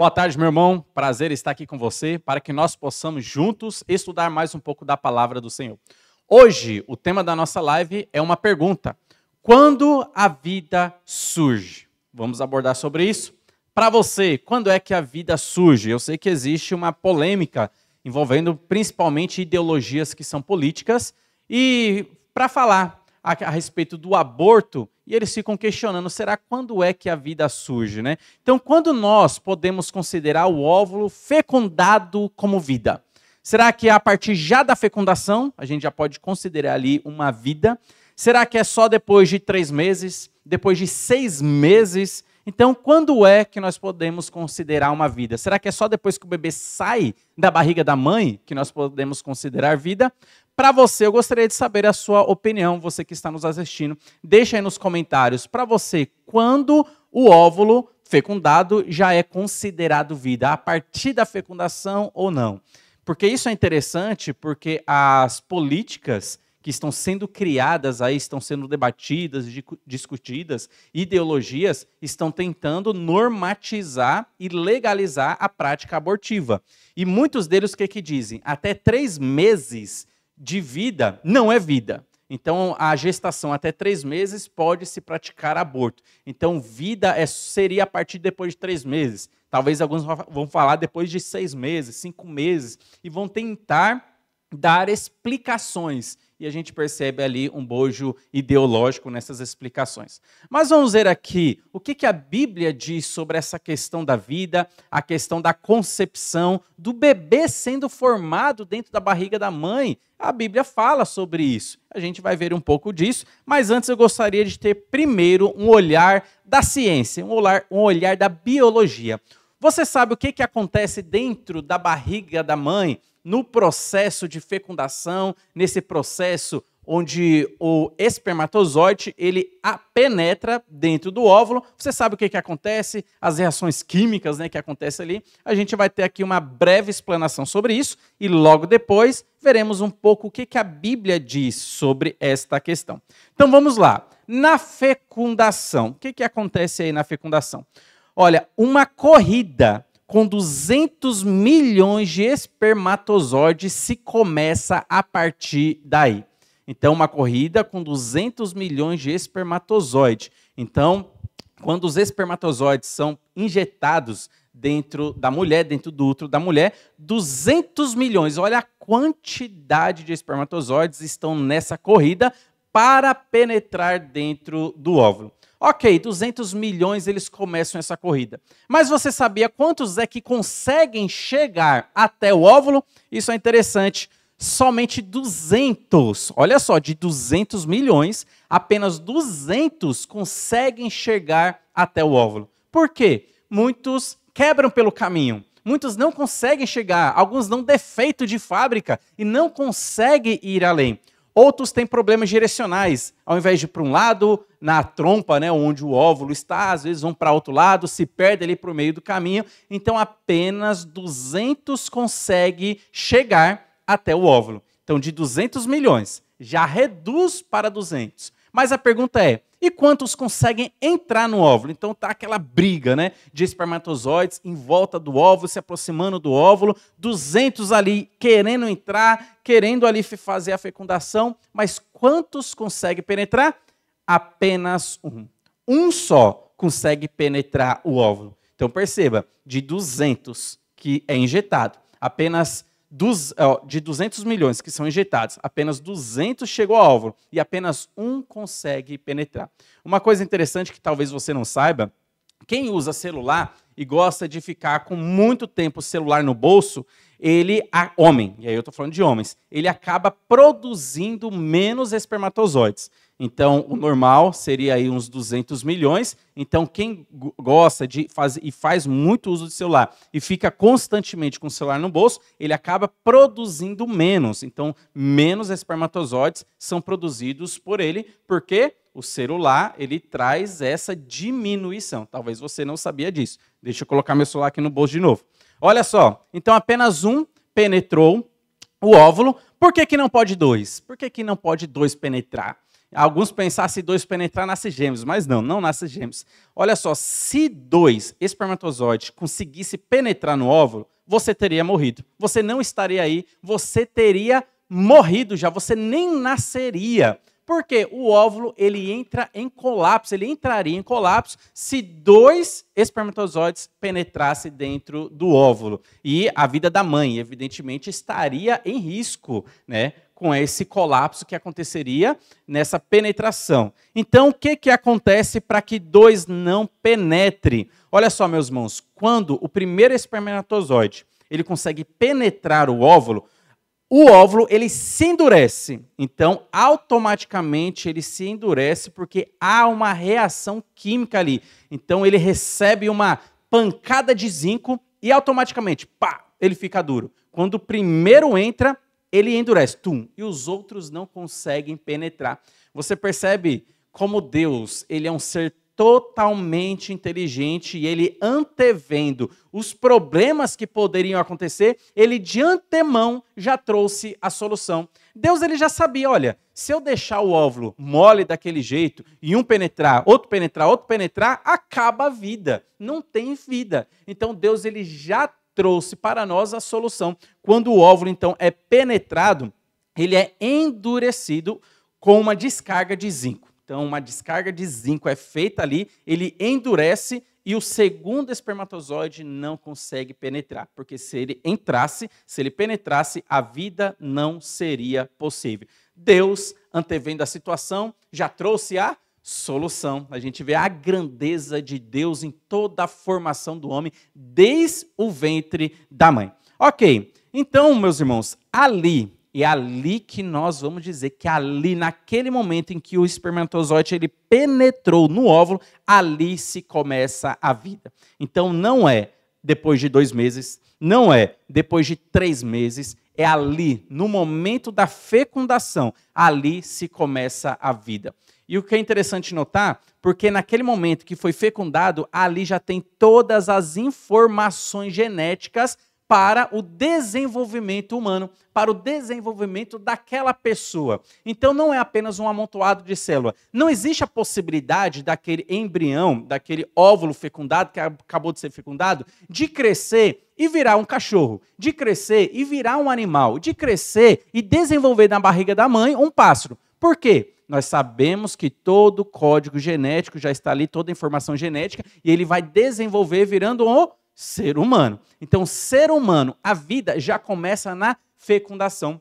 Boa tarde, meu irmão. Prazer estar aqui com você para que nós possamos juntos estudar mais um pouco da palavra do Senhor. Hoje, o tema da nossa live é uma pergunta: Quando a vida surge? Vamos abordar sobre isso. Para você, quando é que a vida surge? Eu sei que existe uma polêmica envolvendo principalmente ideologias que são políticas e para falar a, a, respeito do aborto e eles ficam questionando: será quando é que a vida surge? Né? Então, quando nós podemos considerar o óvulo fecundado como vida? Será que é a partir já da fecundação a gente já pode considerar ali uma vida? Será que é só depois de três meses? Depois de seis meses? Então, quando é que nós podemos considerar uma vida? Será que é só depois que o bebê sai da barriga da mãe que nós podemos considerar vida? Para você, eu gostaria de saber a sua opinião, você que está nos assistindo. Deixa aí nos comentários. Para você, quando o óvulo fecundado já é considerado vida? A partir da fecundação ou não? Porque isso é interessante, porque as políticas que estão sendo criadas aí, estão sendo debatidas, discutidas, ideologias estão tentando normatizar e legalizar a prática abortiva. E muitos deles o que, que dizem? Até três meses de vida não é vida. Então, a gestação até três meses pode se praticar aborto. Então, vida é, seria a partir depois de três meses. Talvez alguns vão falar depois de seis meses, cinco meses, e vão tentar dar explicações e a gente percebe ali um bojo ideológico nessas explicações. Mas vamos ver aqui o que, que a Bíblia diz sobre essa questão da vida, a questão da concepção, do bebê sendo formado dentro da barriga da mãe. A Bíblia fala sobre isso. A gente vai ver um pouco disso, mas antes eu gostaria de ter primeiro um olhar da ciência, um olhar, um olhar da biologia. Você sabe o que, que acontece dentro da barriga da mãe no processo de fecundação, nesse processo onde o espermatozoide ele penetra dentro do óvulo. Você sabe o que, que acontece, as reações químicas né, que acontecem ali. A gente vai ter aqui uma breve explanação sobre isso e logo depois veremos um pouco o que, que a Bíblia diz sobre esta questão. Então vamos lá. Na fecundação, o que, que acontece aí na fecundação? Olha, uma corrida com 200 milhões de espermatozoides se começa a partir daí. Então, uma corrida com 200 milhões de espermatozoides. Então, quando os espermatozoides são injetados dentro da mulher, dentro do útero da mulher, 200 milhões. Olha a quantidade de espermatozoides estão nessa corrida para penetrar dentro do óvulo. Ok, 200 milhões eles começam essa corrida. Mas você sabia quantos é que conseguem chegar até o óvulo? Isso é interessante. Somente 200. Olha só, de 200 milhões, apenas 200 conseguem chegar até o óvulo. Por quê? Muitos quebram pelo caminho. Muitos não conseguem chegar, alguns dão defeito de fábrica e não conseguem ir além. Outros têm problemas direcionais. Ao invés de ir para um lado, na trompa, né, onde o óvulo está, às vezes vão para outro lado, se perdem ali para o meio do caminho. Então, apenas 200 consegue chegar até o óvulo. Então, de 200 milhões, já reduz para 200. Mas a pergunta é: e quantos conseguem entrar no óvulo? Então tá aquela briga, né, de espermatozoides em volta do óvulo, se aproximando do óvulo, 200 ali querendo entrar, querendo ali fazer a fecundação, mas quantos conseguem penetrar? Apenas um. Um só consegue penetrar o óvulo. Então perceba, de 200 que é injetado, apenas dos, de 200 milhões que são injetados, apenas 200 chegou ao alvo e apenas um consegue penetrar. Uma coisa interessante que talvez você não saiba, quem usa celular e gosta de ficar com muito tempo celular no bolso, ele, a, homem, e aí eu estou falando de homens, ele acaba produzindo menos espermatozoides. Então, o normal seria aí uns 200 milhões. Então, quem gosta de fazer e faz muito uso de celular e fica constantemente com o celular no bolso, ele acaba produzindo menos. Então, menos espermatozoides são produzidos por ele, porque o celular ele traz essa diminuição. Talvez você não sabia disso. Deixa eu colocar meu celular aqui no bolso de novo. Olha só, então apenas um penetrou o óvulo. Por que, que não pode dois? Por que, que não pode dois penetrar? Alguns pensaram se dois penetrar, nasce gêmeos, mas não, não nasce gêmeos. Olha só, se dois espermatozoides conseguisse penetrar no óvulo, você teria morrido. Você não estaria aí, você teria morrido já, você nem nasceria. Porque o óvulo ele entra em colapso, ele entraria em colapso se dois espermatozoides penetrassem dentro do óvulo. E a vida da mãe, evidentemente, estaria em risco, né? Com esse colapso que aconteceria nessa penetração. Então, o que, que acontece para que dois não penetrem? Olha só, meus irmãos, quando o primeiro espermatozoide ele consegue penetrar o óvulo, o óvulo ele se endurece. Então, automaticamente ele se endurece porque há uma reação química ali. Então, ele recebe uma pancada de zinco e automaticamente, pá, ele fica duro. Quando o primeiro entra, ele endurece, tum, e os outros não conseguem penetrar. Você percebe como Deus, ele é um ser totalmente inteligente e ele antevendo os problemas que poderiam acontecer, ele de antemão já trouxe a solução. Deus ele já sabia, olha, se eu deixar o óvulo mole daquele jeito e um penetrar, outro penetrar, outro penetrar, acaba a vida, não tem vida. Então Deus ele já trouxe para nós a solução. Quando o óvulo então é penetrado, ele é endurecido com uma descarga de zinco. Então, uma descarga de zinco é feita ali, ele endurece e o segundo espermatozoide não consegue penetrar, porque se ele entrasse, se ele penetrasse, a vida não seria possível. Deus, antevendo a situação, já trouxe a solução. A gente vê a grandeza de Deus em toda a formação do homem, desde o ventre da mãe. Ok, então, meus irmãos, ali é ali que nós vamos dizer que ali, naquele momento em que o espermatozoide ele penetrou no óvulo, ali se começa a vida. Então não é depois de dois meses, não é depois de três meses, é ali, no momento da fecundação, ali se começa a vida. E o que é interessante notar, porque naquele momento que foi fecundado, ali já tem todas as informações genéticas para o desenvolvimento humano, para o desenvolvimento daquela pessoa. Então não é apenas um amontoado de célula. Não existe a possibilidade daquele embrião, daquele óvulo fecundado que acabou de ser fecundado, de crescer e virar um cachorro, de crescer e virar um animal, de crescer e desenvolver na barriga da mãe um pássaro. Por quê? Nós sabemos que todo código genético já está ali, toda a informação genética, e ele vai desenvolver virando um ser humano. Então, ser humano, a vida já começa na fecundação.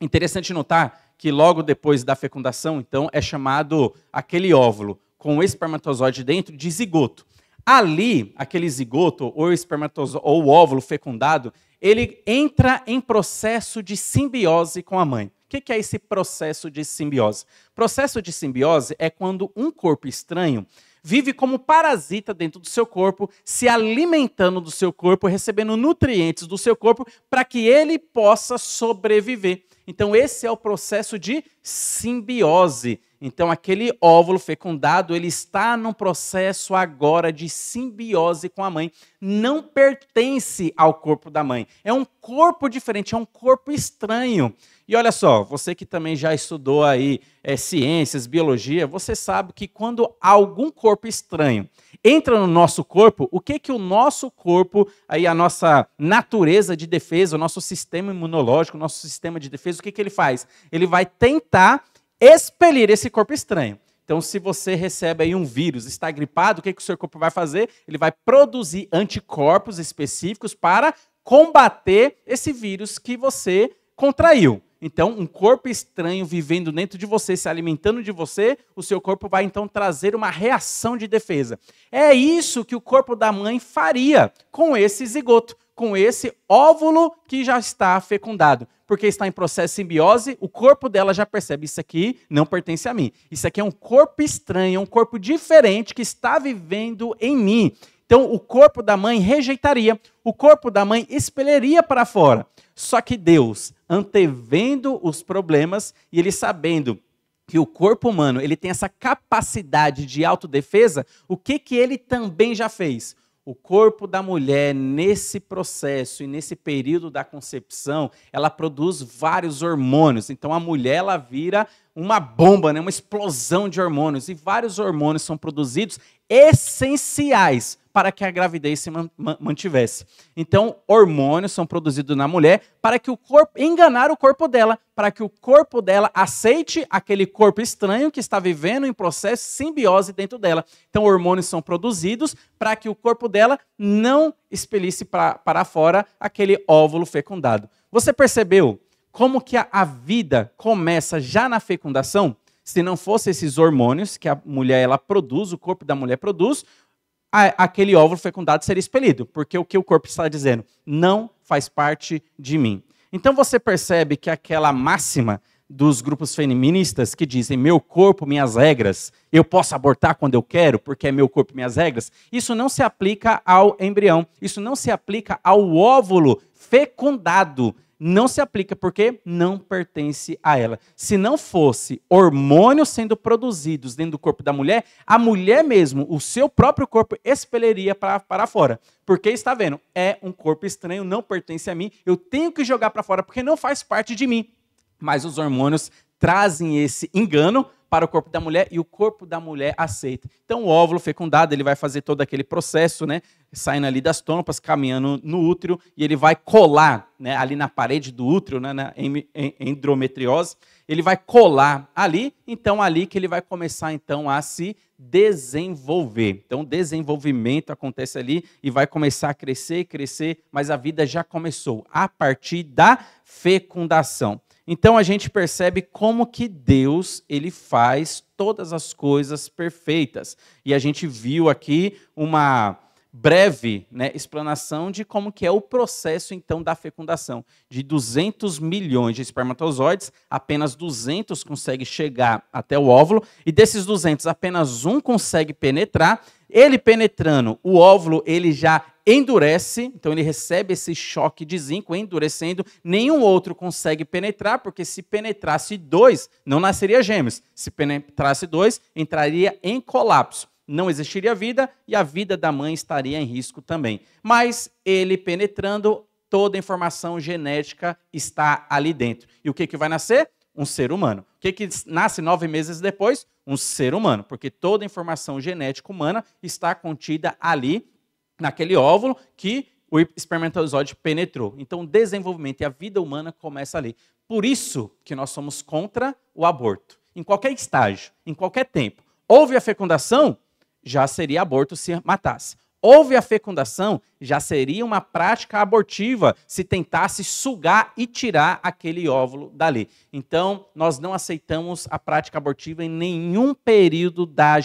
Interessante notar que logo depois da fecundação, então, é chamado aquele óvulo com o espermatozoide dentro de zigoto. Ali, aquele zigoto ou espermatozoide ou óvulo fecundado, ele entra em processo de simbiose com a mãe. O que é esse processo de simbiose? Processo de simbiose é quando um corpo estranho vive como parasita dentro do seu corpo, se alimentando do seu corpo, recebendo nutrientes do seu corpo para que ele possa sobreviver. Então, esse é o processo de simbiose. Então, aquele óvulo fecundado, ele está num processo agora de simbiose com a mãe. Não pertence ao corpo da mãe. É um corpo diferente, é um corpo estranho. E olha só, você que também já estudou aí é, ciências, biologia, você sabe que quando algum corpo estranho entra no nosso corpo, o que que o nosso corpo, aí a nossa natureza de defesa, o nosso sistema imunológico, o nosso sistema de defesa, o que que ele faz? Ele vai tentar expelir esse corpo estranho. Então, se você recebe aí um vírus, está gripado, o que, que o seu corpo vai fazer? Ele vai produzir anticorpos específicos para combater esse vírus que você contraiu. Então, um corpo estranho vivendo dentro de você, se alimentando de você, o seu corpo vai então trazer uma reação de defesa. É isso que o corpo da mãe faria com esse zigoto, com esse óvulo que já está fecundado. Porque está em processo de simbiose, o corpo dela já percebe: isso aqui não pertence a mim. Isso aqui é um corpo estranho, um corpo diferente que está vivendo em mim. Então, o corpo da mãe rejeitaria, o corpo da mãe expeliria para fora. Só que Deus, antevendo os problemas e ele sabendo que o corpo humano ele tem essa capacidade de autodefesa, o que, que ele também já fez? O corpo da mulher, nesse processo e nesse período da concepção, ela produz vários hormônios. Então a mulher ela vira uma bomba, né? uma explosão de hormônios. E vários hormônios são produzidos essenciais para que a gravidez se mantivesse. Então, hormônios são produzidos na mulher para que o corpo enganar o corpo dela, para que o corpo dela aceite aquele corpo estranho que está vivendo em processo de simbiose dentro dela. Então, hormônios são produzidos para que o corpo dela não expelisse para, fora aquele óvulo fecundado. Você percebeu como que a, a vida começa já na fecundação? Se não fosse esses hormônios que a mulher ela produz, o corpo da mulher produz, a, aquele óvulo fecundado seria expelido, porque o que o corpo está dizendo não faz parte de mim. Então você percebe que aquela máxima dos grupos feministas que dizem meu corpo, minhas regras, eu posso abortar quando eu quero, porque é meu corpo, minhas regras, isso não se aplica ao embrião, isso não se aplica ao óvulo fecundado não se aplica porque não pertence a ela. Se não fosse hormônios sendo produzidos dentro do corpo da mulher, a mulher mesmo, o seu próprio corpo, expeliria para, para fora. Porque está vendo, é um corpo estranho, não pertence a mim, eu tenho que jogar para fora porque não faz parte de mim. Mas os hormônios trazem esse engano para o corpo da mulher e o corpo da mulher aceita. Então, o óvulo fecundado, ele vai fazer todo aquele processo, né? Saindo ali das trompas, caminhando no útero, e ele vai colar né, ali na parede do útero, né, na endometriose, ele vai colar ali, então ali que ele vai começar então a se desenvolver. Então, desenvolvimento acontece ali e vai começar a crescer, crescer, mas a vida já começou a partir da fecundação. Então a gente percebe como que Deus ele faz todas as coisas perfeitas. E a gente viu aqui uma breve né, explanação de como que é o processo então da fecundação. De 200 milhões de espermatozoides, apenas 200 consegue chegar até o óvulo e desses 200 apenas um consegue penetrar. Ele penetrando, o óvulo ele já endurece, então ele recebe esse choque de zinco, endurecendo, nenhum outro consegue penetrar, porque se penetrasse dois, não nasceria gêmeos. Se penetrasse dois, entraria em colapso. Não existiria vida e a vida da mãe estaria em risco também. Mas ele penetrando, toda a informação genética está ali dentro. E o que, que vai nascer? Um ser humano. O que, que nasce nove meses depois? Um ser humano, porque toda a informação genética humana está contida ali naquele óvulo que o espermatozoide penetrou. Então, o desenvolvimento e a vida humana começa ali. Por isso que nós somos contra o aborto. Em qualquer estágio, em qualquer tempo. Houve a fecundação, já seria aborto se matasse houve a fecundação, já seria uma prática abortiva se tentasse sugar e tirar aquele óvulo dali. Então, nós não aceitamos a prática abortiva em nenhum período da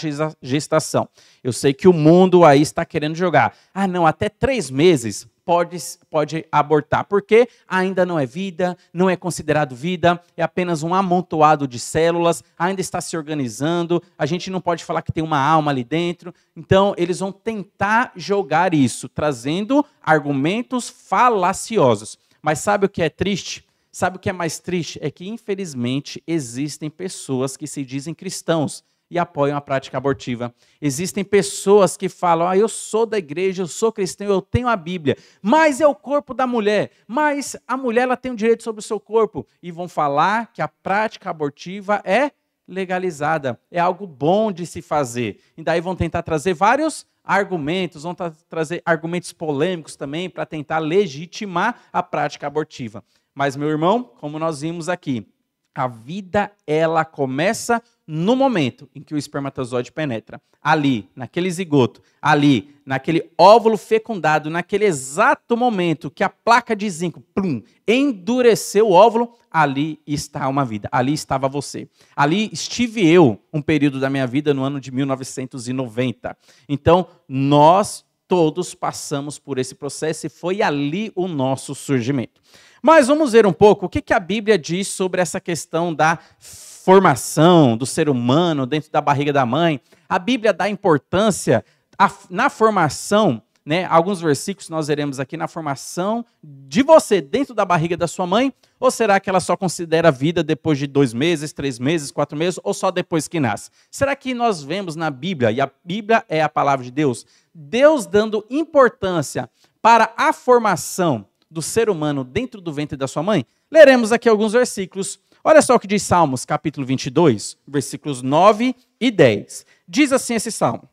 gestação. Eu sei que o mundo aí está querendo jogar. Ah, não, até três meses pode, pode abortar, porque ainda não é vida, não é considerado vida, é apenas um amontoado de células, ainda está se organizando, a gente não pode falar que tem uma alma ali dentro. Então, eles vão tentar jogar isso, trazendo argumentos falaciosos. Mas sabe o que é triste? Sabe o que é mais triste? É que, infelizmente, existem pessoas que se dizem cristãos e apoiam a prática abortiva. Existem pessoas que falam: ah, eu sou da igreja, eu sou cristão, eu tenho a Bíblia, mas é o corpo da mulher, mas a mulher ela tem o um direito sobre o seu corpo. E vão falar que a prática abortiva é legalizada, é algo bom de se fazer. E daí vão tentar trazer vários argumentos, vão trazer argumentos polêmicos também para tentar legitimar a prática abortiva. Mas, meu irmão, como nós vimos aqui, a vida ela começa no momento em que o espermatozoide penetra, ali, naquele zigoto, ali, naquele óvulo fecundado, naquele exato momento que a placa de zinco plum, endureceu o óvulo, ali está uma vida, ali estava você. Ali estive eu, um período da minha vida no ano de 1990. Então, nós todos passamos por esse processo e foi ali o nosso surgimento. Mas vamos ver um pouco o que a Bíblia diz sobre essa questão da formação do ser humano dentro da barriga da mãe. A Bíblia dá importância na formação, né? Alguns versículos nós veremos aqui na formação de você dentro da barriga da sua mãe. Ou será que ela só considera a vida depois de dois meses, três meses, quatro meses, ou só depois que nasce? Será que nós vemos na Bíblia, e a Bíblia é a palavra de Deus, Deus dando importância para a formação do ser humano dentro do ventre da sua mãe? Leremos aqui alguns versículos. Olha só o que diz Salmos, capítulo 22, versículos 9 e 10. Diz assim esse salmo: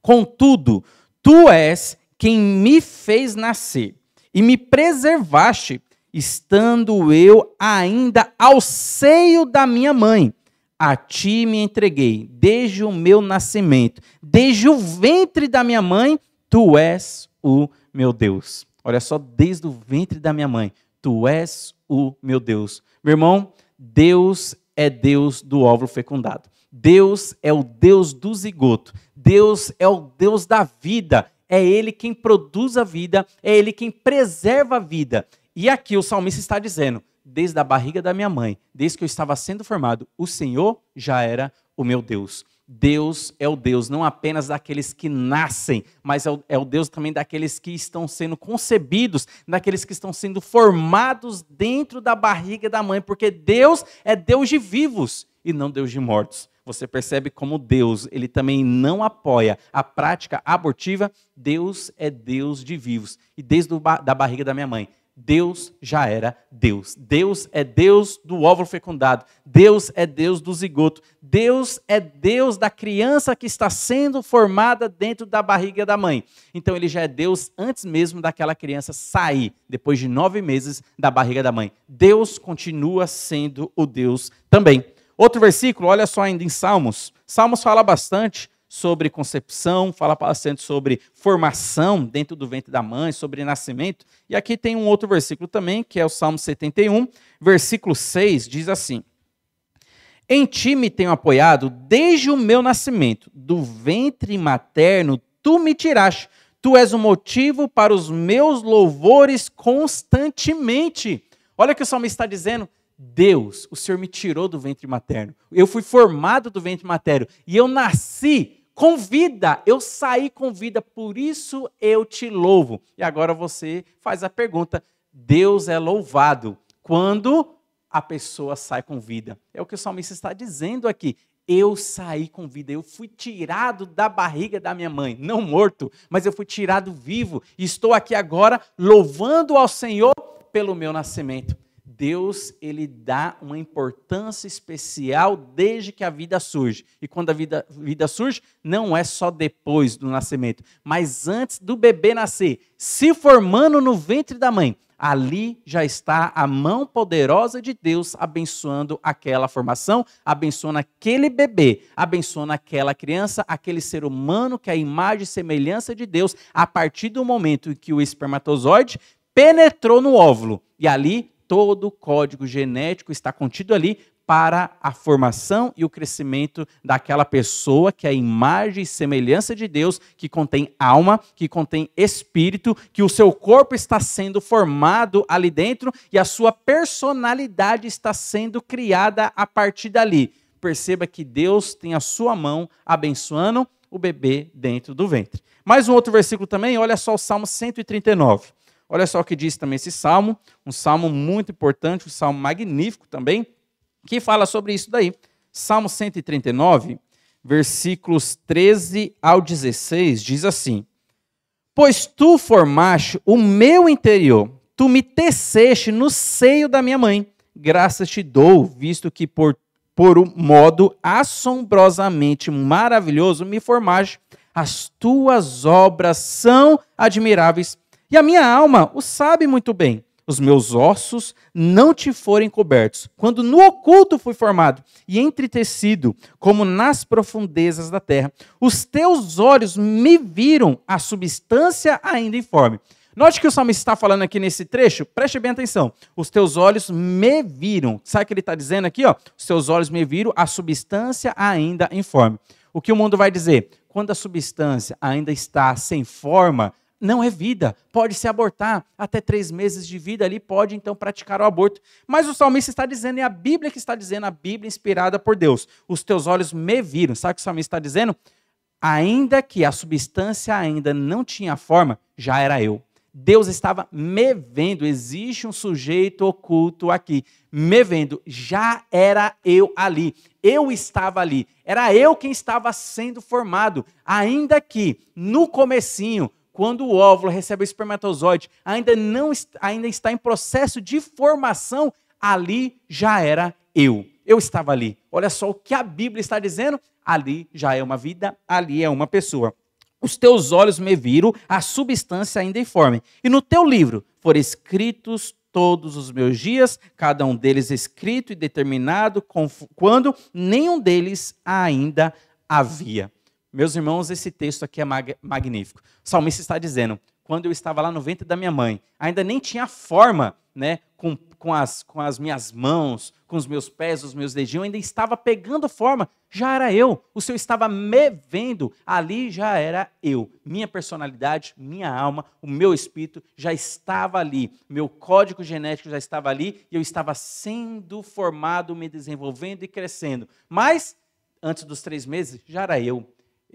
Contudo, tu és quem me fez nascer e me preservaste, estando eu ainda ao seio da minha mãe. A ti me entreguei desde o meu nascimento, desde o ventre da minha mãe, tu és o meu Deus. Olha só, desde o ventre da minha mãe, tu és o meu Deus. Meu irmão, Deus é Deus do óvulo fecundado. Deus é o Deus do zigoto. Deus é o Deus da vida. É Ele quem produz a vida, é Ele quem preserva a vida. E aqui o salmista está dizendo: desde a barriga da minha mãe, desde que eu estava sendo formado, o Senhor já era o meu Deus. Deus é o Deus não apenas daqueles que nascem, mas é o, é o, Deus também daqueles que estão sendo concebidos, daqueles que estão sendo formados dentro da barriga da mãe, porque Deus é Deus de vivos e não Deus de mortos. Você percebe como Deus, ele também não apoia a prática abortiva. Deus é Deus de vivos. E desde a da barriga da minha mãe, Deus já era Deus. Deus é Deus do óvulo fecundado. Deus é Deus do zigoto. Deus é Deus da criança que está sendo formada dentro da barriga da mãe. Então ele já é Deus antes mesmo daquela criança sair, depois de nove meses da barriga da mãe. Deus continua sendo o Deus também. Outro versículo, olha só ainda em Salmos. Salmos fala bastante sobre concepção, fala bastante sobre formação dentro do ventre da mãe, sobre nascimento. E aqui tem um outro versículo também, que é o Salmo 71, versículo 6, diz assim: Em ti me tenho apoiado desde o meu nascimento, do ventre materno tu me tiraste. Tu és o motivo para os meus louvores constantemente. Olha o que o salmo está dizendo. Deus, o Senhor me tirou do ventre materno. Eu fui formado do ventre materno e eu nasci com vida, eu saí com vida, por isso eu te louvo. E agora você faz a pergunta: Deus é louvado quando a pessoa sai com vida? É o que o salmista está dizendo aqui. Eu saí com vida, eu fui tirado da barriga da minha mãe, não morto, mas eu fui tirado vivo e estou aqui agora louvando ao Senhor pelo meu nascimento. Deus ele dá uma importância especial desde que a vida surge. E quando a vida, vida surge, não é só depois do nascimento, mas antes do bebê nascer, se formando no ventre da mãe. Ali já está a mão poderosa de Deus abençoando aquela formação, abençoando aquele bebê, abençoando aquela criança, aquele ser humano que é a imagem e semelhança de Deus, a partir do momento em que o espermatozoide penetrou no óvulo. E ali todo o código genético está contido ali para a formação e o crescimento daquela pessoa que é a imagem e semelhança de Deus, que contém alma, que contém espírito, que o seu corpo está sendo formado ali dentro e a sua personalidade está sendo criada a partir dali. Perceba que Deus tem a sua mão abençoando o bebê dentro do ventre. Mais um outro versículo também, olha só o Salmo 139. Olha só o que diz também esse salmo, um salmo muito importante, um salmo magnífico também, que fala sobre isso daí. Salmo 139, versículos 13 ao 16, diz assim: Pois tu formaste o meu interior, tu me teceste no seio da minha mãe. Graças te dou, visto que por, por um modo assombrosamente maravilhoso me formaste. As tuas obras são admiráveis e a minha alma o sabe muito bem. Os meus ossos não te forem cobertos, quando no oculto fui formado e entretecido, como nas profundezas da terra. Os teus olhos me viram a substância ainda informe. Note que o salmista está falando aqui nesse trecho, preste bem atenção. Os teus olhos me viram. Sabe o que ele está dizendo aqui? Ó? Os teus olhos me viram a substância ainda informe. O que o mundo vai dizer? Quando a substância ainda está sem forma, não é vida, pode se abortar. Até três meses de vida ali pode então praticar o aborto. Mas o salmista está dizendo, é a Bíblia que está dizendo, a Bíblia inspirada por Deus. Os teus olhos me viram. Sabe o que o salmista está dizendo? Ainda que a substância ainda não tinha forma, já era eu. Deus estava me vendo. Existe um sujeito oculto aqui, me vendo. Já era eu ali. Eu estava ali. Era eu quem estava sendo formado. Ainda que no comecinho, quando o óvulo recebe o espermatozoide, ainda não ainda está em processo de formação, ali já era eu. Eu estava ali. Olha só o que a Bíblia está dizendo. Ali já é uma vida, ali é uma pessoa. Os teus olhos me viram a substância ainda informe. E no teu livro foram escritos todos os meus dias, cada um deles escrito e determinado, quando nenhum deles ainda havia. Meus irmãos, esse texto aqui é mag magnífico. O salmista está dizendo: quando eu estava lá no ventre da minha mãe, ainda nem tinha forma, né, com, com, as, com as minhas mãos, com os meus pés, os meus dedinhos, ainda estava pegando forma, já era eu. O Senhor estava me vendo, ali já era eu. Minha personalidade, minha alma, o meu espírito já estava ali. Meu código genético já estava ali e eu estava sendo formado, me desenvolvendo e crescendo. Mas, antes dos três meses, já era eu.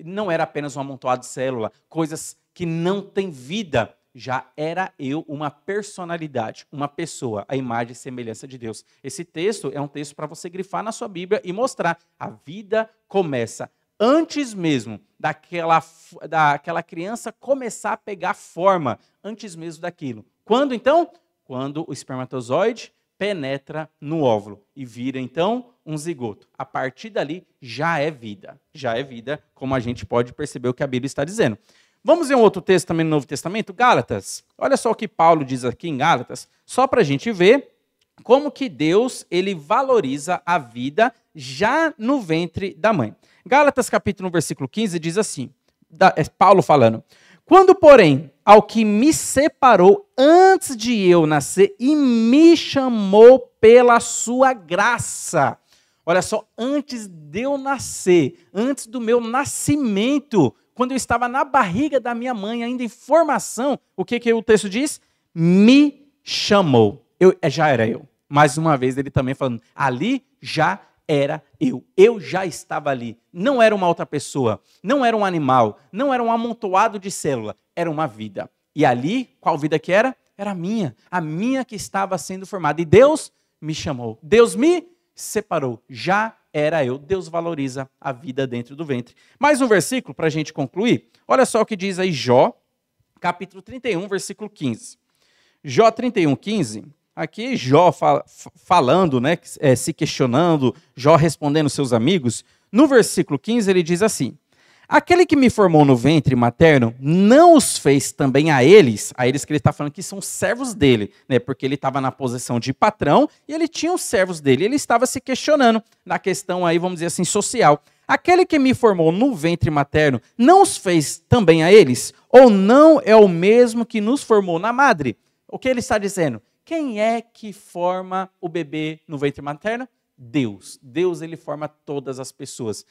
Não era apenas um amontoado de célula, coisas que não têm vida já era eu uma personalidade, uma pessoa, a imagem e semelhança de Deus. Esse texto é um texto para você grifar na sua Bíblia e mostrar. A vida começa antes mesmo daquela, daquela criança começar a pegar forma, antes mesmo daquilo. Quando então? Quando o espermatozoide penetra no óvulo e vira então um zigoto. A partir dali já é vida, já é vida, como a gente pode perceber o que a Bíblia está dizendo. Vamos ver um outro texto também no Novo Testamento, Gálatas. Olha só o que Paulo diz aqui em Gálatas, só para a gente ver como que Deus ele valoriza a vida já no ventre da mãe. Gálatas capítulo 1, versículo 15 diz assim, é Paulo falando, quando, porém, ao que me separou antes de eu nascer e me chamou pela sua graça. Olha só, antes de eu nascer, antes do meu nascimento, quando eu estava na barriga da minha mãe, ainda em formação, o que, que o texto diz? Me chamou. Eu, é, já era eu. Mais uma vez, ele também falando, ali já era eu. Eu já estava ali. Não era uma outra pessoa, não era um animal, não era um amontoado de célula, era uma vida. E ali, qual vida que era? Era a minha, a minha que estava sendo formada. E Deus me chamou. Deus me separou. Já era eu. Deus valoriza a vida dentro do ventre. Mais um versículo para a gente concluir. Olha só o que diz aí Jó, capítulo 31, versículo 15. Jó 31, 15. Aqui Jó fal falando, né, é, se questionando, Jó respondendo seus amigos. No versículo 15 ele diz assim: Aquele que me formou no ventre materno não os fez também a eles, a eles que ele está falando que são servos dele, né? Porque ele estava na posição de patrão e ele tinha os servos dele. Ele estava se questionando na questão aí, vamos dizer assim, social. Aquele que me formou no ventre materno não os fez também a eles? Ou não é o mesmo que nos formou na madre? O que ele está dizendo? Quem é que forma o bebê no ventre materno? Deus. Deus ele forma todas as pessoas.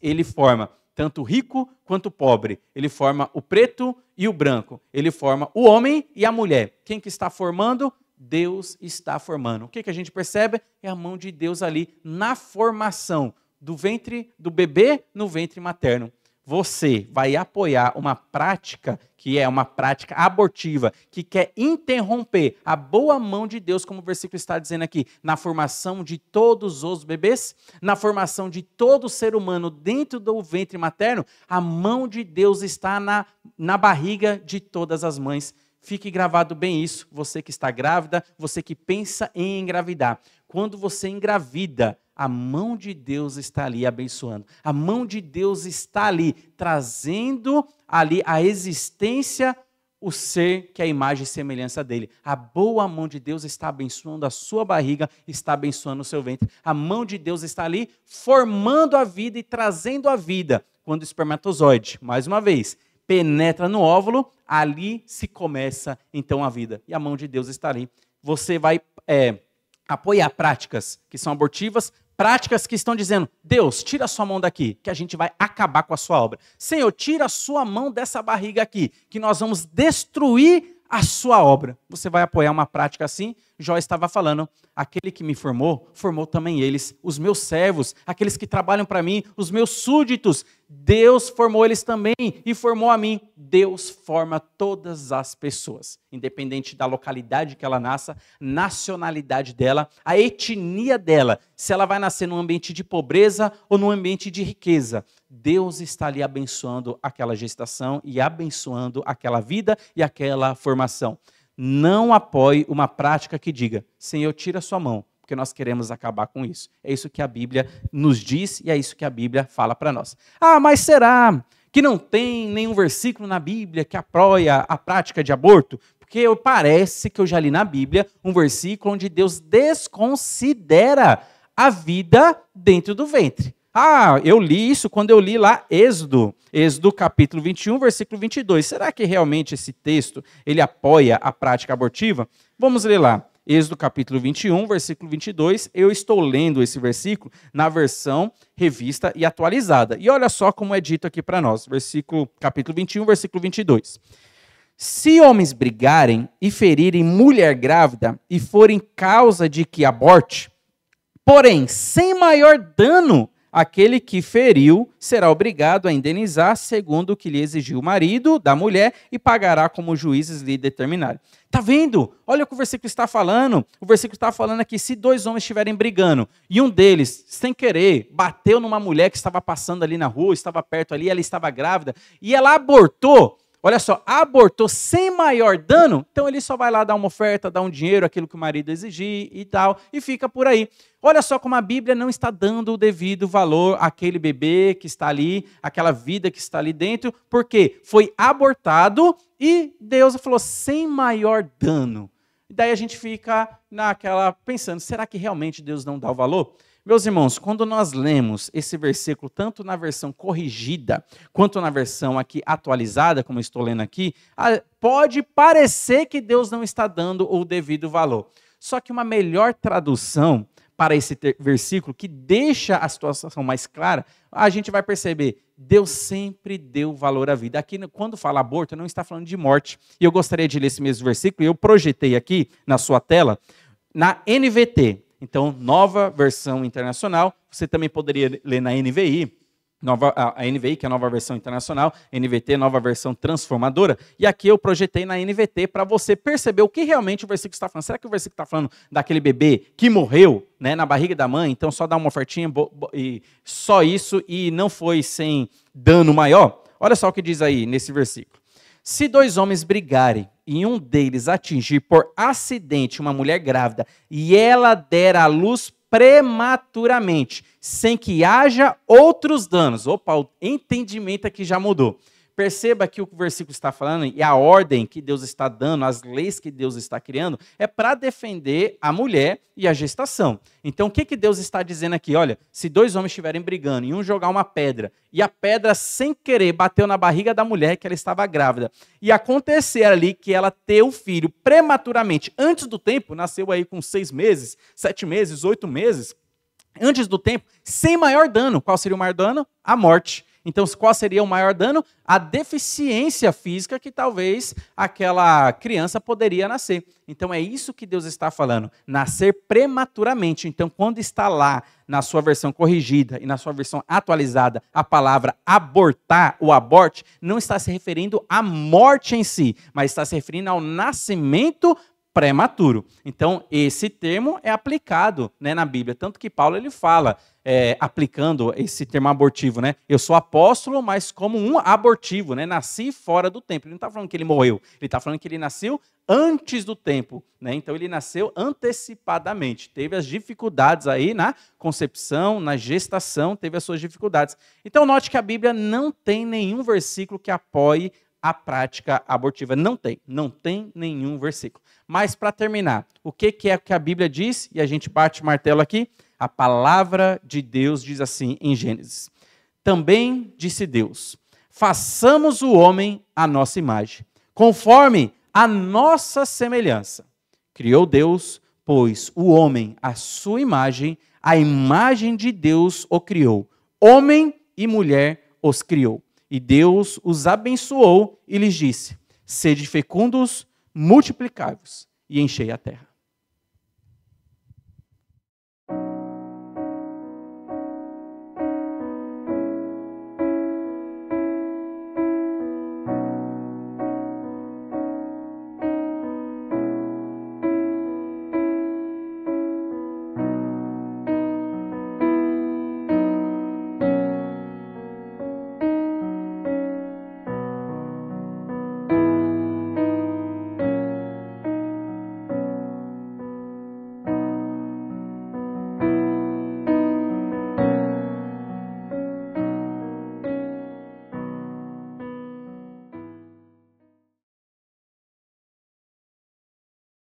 Ele forma tanto rico quanto pobre. Ele forma o preto e o branco. Ele forma o homem e a mulher. Quem que está formando? Deus está formando. O que, que a gente percebe? É a mão de Deus ali na formação do ventre do bebê no ventre materno você vai apoiar uma prática que é uma prática abortiva, que quer interromper a boa mão de Deus, como o versículo está dizendo aqui, na formação de todos os bebês, na formação de todo ser humano dentro do ventre materno, a mão de Deus está na, na barriga de todas as mães. Fique gravado bem isso, você que está grávida, você que pensa em engravidar. Quando você engravida, a mão de Deus está ali abençoando. A mão de Deus está ali trazendo ali a existência o ser que é a imagem e semelhança dele. A boa mão de Deus está abençoando a sua barriga, está abençoando o seu ventre. A mão de Deus está ali formando a vida e trazendo a vida. Quando o espermatozoide, mais uma vez, penetra no óvulo, ali se começa então a vida. E a mão de Deus está ali. Você vai é, apoiar práticas que são abortivas, práticas que estão dizendo: Deus, tira a sua mão daqui, que a gente vai acabar com a sua obra. Senhor, tira a sua mão dessa barriga aqui, que nós vamos destruir a sua obra. Você vai apoiar uma prática assim? Jó estava falando: aquele que me formou, formou também eles, os meus servos, aqueles que trabalham para mim, os meus súditos. Deus formou eles também e formou a mim. Deus forma todas as pessoas, independente da localidade que ela nasça, nacionalidade dela, a etnia dela, se ela vai nascer num ambiente de pobreza ou num ambiente de riqueza. Deus está ali abençoando aquela gestação e abençoando aquela vida e aquela formação. Não apoie uma prática que diga: Senhor, tira sua mão, porque nós queremos acabar com isso. É isso que a Bíblia nos diz e é isso que a Bíblia fala para nós. Ah, mas será que não tem nenhum versículo na Bíblia que apoia a prática de aborto? Porque parece que eu já li na Bíblia um versículo onde Deus desconsidera a vida dentro do ventre. Ah, eu li isso quando eu li lá Êxodo, Êxodo capítulo 21, versículo 22. Será que realmente esse texto ele apoia a prática abortiva? Vamos ler lá. Êxodo capítulo 21, versículo 22. Eu estou lendo esse versículo na versão revista e atualizada. E olha só como é dito aqui para nós. Versículo capítulo 21, versículo 22. Se homens brigarem e ferirem mulher grávida e forem causa de que aborte, porém sem maior dano aquele que feriu será obrigado a indenizar segundo o que lhe exigiu o marido da mulher e pagará como os juízes lhe determinarem. Tá vendo? Olha o que o versículo está falando. O versículo está falando aqui: se dois homens estiverem brigando e um deles, sem querer, bateu numa mulher que estava passando ali na rua, estava perto ali, ela estava grávida e ela abortou. Olha só, abortou sem maior dano, então ele só vai lá dar uma oferta, dar um dinheiro, aquilo que o marido exigir e tal, e fica por aí. Olha só como a Bíblia não está dando o devido valor àquele bebê que está ali, aquela vida que está ali dentro, porque foi abortado e Deus falou sem maior dano. E daí a gente fica naquela pensando, será que realmente Deus não dá o valor? Meus irmãos, quando nós lemos esse versículo, tanto na versão corrigida, quanto na versão aqui atualizada, como estou lendo aqui, pode parecer que Deus não está dando o devido valor. Só que uma melhor tradução para esse versículo, que deixa a situação mais clara, a gente vai perceber, Deus sempre deu valor à vida. Aqui, quando fala aborto, não está falando de morte. E eu gostaria de ler esse mesmo versículo, e eu projetei aqui na sua tela, na NVT, então, nova versão internacional. Você também poderia ler na NVI, nova, a, NVI, que é a nova versão internacional, NVT, nova versão transformadora. E aqui eu projetei na NVT para você perceber o que realmente o versículo está falando. Será que o versículo está falando daquele bebê que morreu né, na barriga da mãe, então só dá uma ofertinha e só isso e não foi sem dano maior? Olha só o que diz aí nesse versículo. Se dois homens brigarem e um deles atingir por acidente uma mulher grávida e ela der à luz prematuramente, sem que haja outros danos. Opa, o entendimento aqui já mudou. Perceba que o versículo está falando e a ordem que Deus está dando, as leis que Deus está criando, é para defender a mulher e a gestação. Então, o que, que Deus está dizendo aqui? Olha, se dois homens estiverem brigando e um jogar uma pedra, e a pedra, sem querer, bateu na barriga da mulher que ela estava grávida, e acontecer ali que ela ter o filho prematuramente, antes do tempo, nasceu aí com seis meses, sete meses, oito meses, antes do tempo, sem maior dano. Qual seria o maior dano? A morte. Então, qual seria o maior dano? A deficiência física que talvez aquela criança poderia nascer. Então, é isso que Deus está falando. Nascer prematuramente. Então, quando está lá na sua versão corrigida e na sua versão atualizada a palavra abortar, o aborte, não está se referindo à morte em si, mas está se referindo ao nascimento prematuro. Então, esse termo é aplicado né, na Bíblia. Tanto que Paulo ele fala, é, aplicando esse termo abortivo, né? Eu sou apóstolo, mas como um abortivo, né? Nasci fora do tempo. Ele não está falando que ele morreu, ele está falando que ele nasceu antes do tempo. Né? Então, ele nasceu antecipadamente. Teve as dificuldades aí na concepção, na gestação, teve as suas dificuldades. Então, note que a Bíblia não tem nenhum versículo que apoie a prática abortiva. Não tem, não tem nenhum versículo. Mas para terminar, o que, que é que a Bíblia diz? E a gente bate o martelo aqui. A palavra de Deus diz assim em Gênesis: Também disse Deus: façamos o homem à nossa imagem, conforme a nossa semelhança. Criou Deus, pois o homem, a sua imagem, a imagem de Deus o criou. Homem e mulher os criou. E Deus os abençoou e lhes disse: Sede fecundos, multiplicai-vos e enchei a terra.